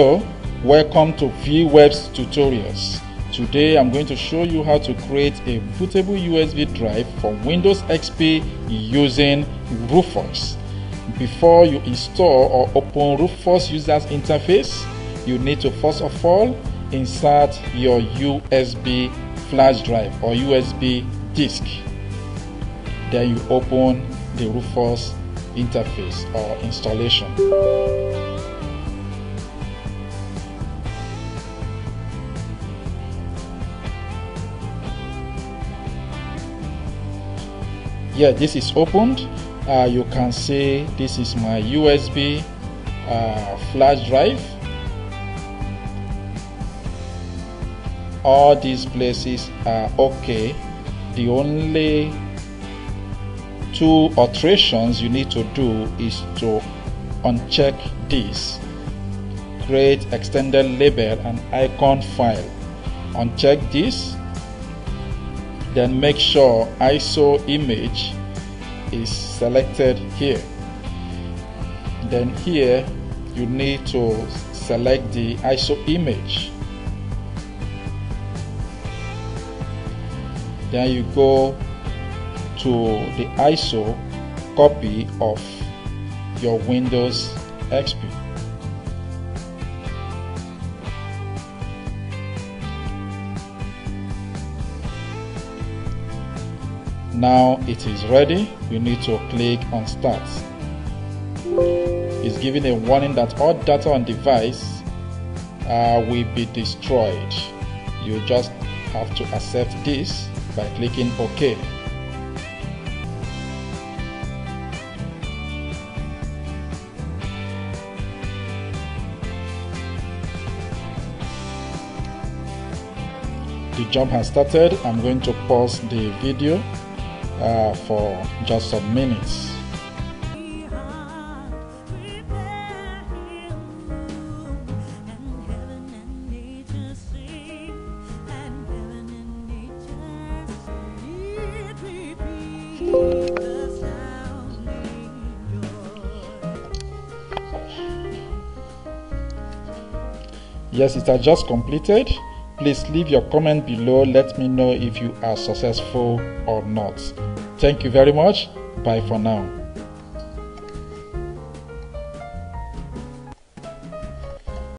Hello, welcome to VeeWebs tutorials. Today I'm going to show you how to create a bootable USB drive for Windows XP using Rufus. Before you install or open Rufus user's interface, you need to first of all insert your USB flash drive or USB disk. Then you open the Rufus interface or installation. Yeah this is opened. Uh, you can see this is my USB uh, flash drive. All these places are okay. The only two alterations you need to do is to uncheck this. Create extended label and icon file. Uncheck this then make sure ISO image is selected here. Then here you need to select the ISO image. Then you go to the ISO copy of your Windows XP now it is ready. You need to click on start. It's giving a warning that all data on device uh, will be destroyed. You just have to accept this by clicking OK. The jump has started. I'm going to pause the video uh, for just some minutes. Yes, it has just completed. Please leave your comment below. Let me know if you are successful or not. Thank you very much. Bye for now.